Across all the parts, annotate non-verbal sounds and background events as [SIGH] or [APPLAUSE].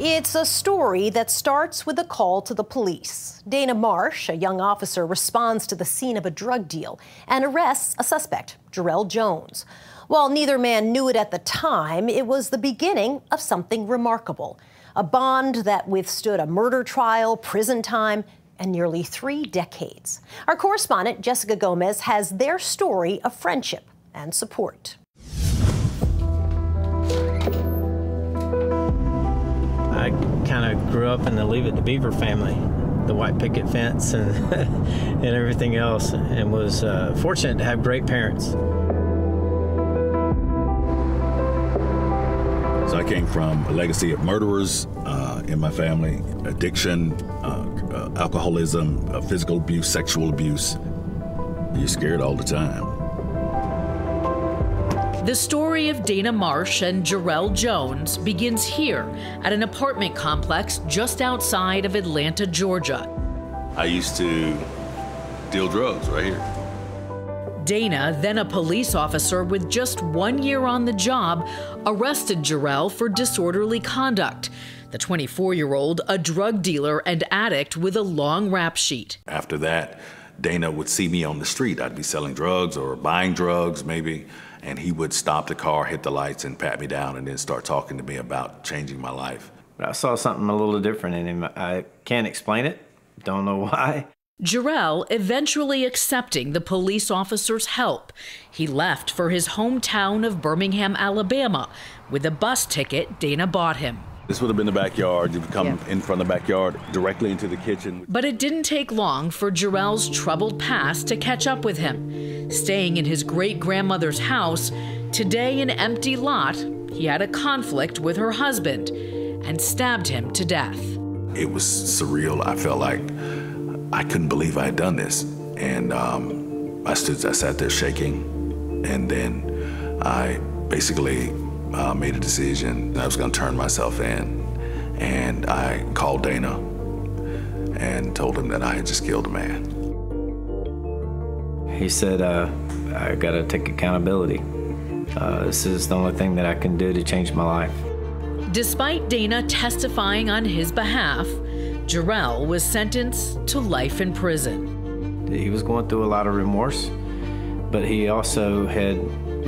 It's a story that starts with a call to the police. Dana Marsh, a young officer, responds to the scene of a drug deal and arrests a suspect, Jarrell Jones. While neither man knew it at the time, it was the beginning of something remarkable. A bond that withstood a murder trial, prison time, and nearly three decades. Our correspondent, Jessica Gomez, has their story of friendship and support. I kind of grew up in the Leave It to Beaver family, the white picket fence and, [LAUGHS] and everything else, and was uh, fortunate to have great parents. So I came from a legacy of murderers uh, in my family, addiction, uh, uh alcoholism, uh, physical abuse, sexual abuse. You're scared all the time. The story of Dana Marsh and Jarrell Jones begins here at an apartment complex just outside of Atlanta, Georgia. I used to deal drugs right here. Dana, then a police officer with just one year on the job, arrested Jarrell for disorderly conduct. The 24 year old, a drug dealer and addict with a long rap sheet. After that, Dana would see me on the street. I'd be selling drugs or buying drugs, maybe and he would stop the car, hit the lights, and pat me down, and then start talking to me about changing my life. I saw something a little different in him. I can't explain it, don't know [LAUGHS] why. Jarrell eventually accepting the police officer's help. He left for his hometown of Birmingham, Alabama, with a bus ticket Dana bought him. This would have been the backyard. You would come yeah. in from the backyard directly into the kitchen. But it didn't take long for Jarrell's troubled past to catch up with him. Staying in his great grandmother's house, today an empty lot, he had a conflict with her husband and stabbed him to death. It was surreal. I felt like I couldn't believe I had done this. And um, I stood, I sat there shaking. And then I basically uh, made a decision I was going to turn myself in. And I called Dana and told him that I had just killed a man. He said, uh, I got to take accountability. Uh, this is the only thing that I can do to change my life. Despite Dana testifying on his behalf, Jarrell was sentenced to life in prison. He was going through a lot of remorse, but he also had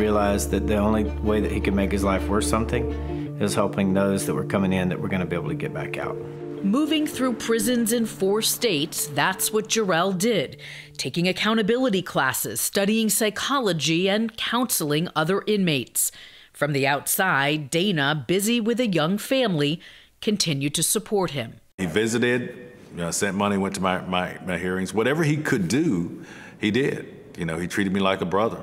realized that the only way that he could make his life worth something is helping those that were coming in that were going to be able to get back out. Moving through prisons in four states, that's what Jarrell did, taking accountability classes, studying psychology, and counseling other inmates. From the outside, Dana, busy with a young family, continued to support him. He visited, you know, sent money, went to my, my, my hearings. Whatever he could do, he did. You know, he treated me like a brother.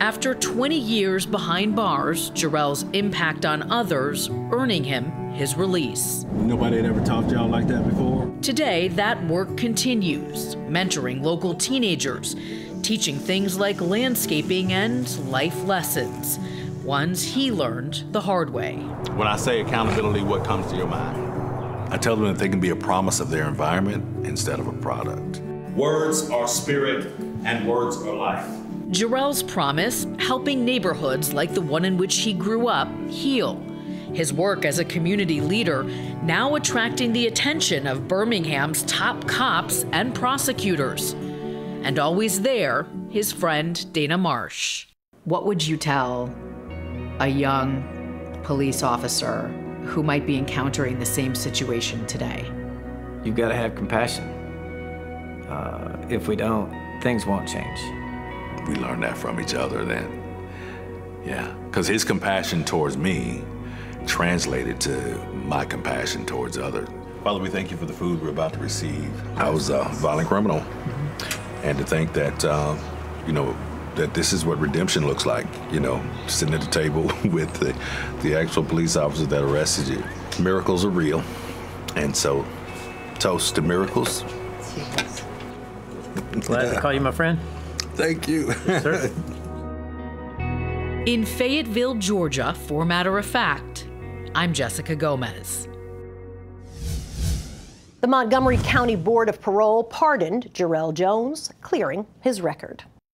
After 20 years behind bars, Jarrell's impact on others earning him his release. Nobody had ever talked to y'all like that before? Today, that work continues, mentoring local teenagers, teaching things like landscaping and life lessons, ones he learned the hard way. When I say accountability, what comes to your mind? I tell them that they can be a promise of their environment instead of a product. Words are spirit and words are life. Jarrell's promise helping neighborhoods like the one in which he grew up heal. His work as a community leader now attracting the attention of Birmingham's top cops and prosecutors. And always there, his friend Dana Marsh. What would you tell a young police officer who might be encountering the same situation today? You've got to have compassion. Uh, if we don't, things won't change we learned that from each other then. Yeah, because his compassion towards me translated to my compassion towards others. Father, we thank you for the food we're about to receive. I was a violent criminal. Mm-hmm. And to think that, uh, you know, that this is what redemption looks like, you know, sitting at the table [LAUGHS] with the, the actual police officer that arrested you. Miracles are real. And so, toast to miracles. Cheers. Glad to call you my friend. Thank you. Sir. In Fayetteville, Georgia, for matter of fact, I'm Jessica Gomez. The Montgomery County Board of Parole pardoned Jarrell Jones, clearing his record.